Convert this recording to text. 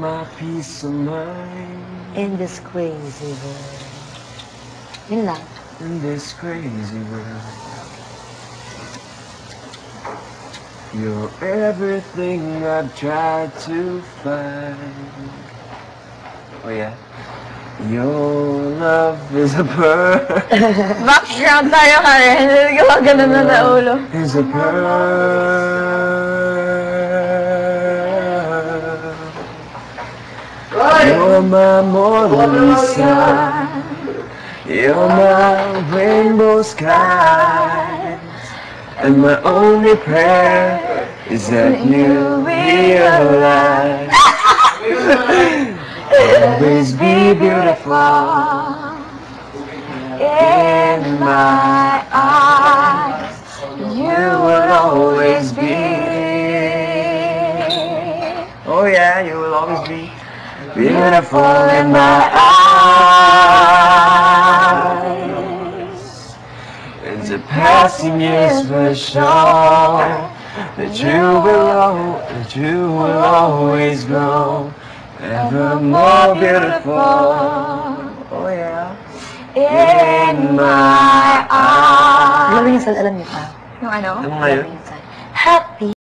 my peace of mind In this crazy world. Yun lang. in this crazy world. You're everything I've tried to find. Oh yeah. Your love is a pearl. Background tayo ka rin. Gawa ganun na na ulo. is a pearl. You're my Mona Lisa. You're my rainbow skies. And my only prayer is that you realize. Always be beautiful in my eyes. You will always be. Oh yeah, you will always be beautiful in my eyes. And the passing years will show that you will, al- that you will always grow ever more beautiful. Oh yeah. In my eyes. Alam niya sa alam niyo pa. Yung ano? Ano nga yun?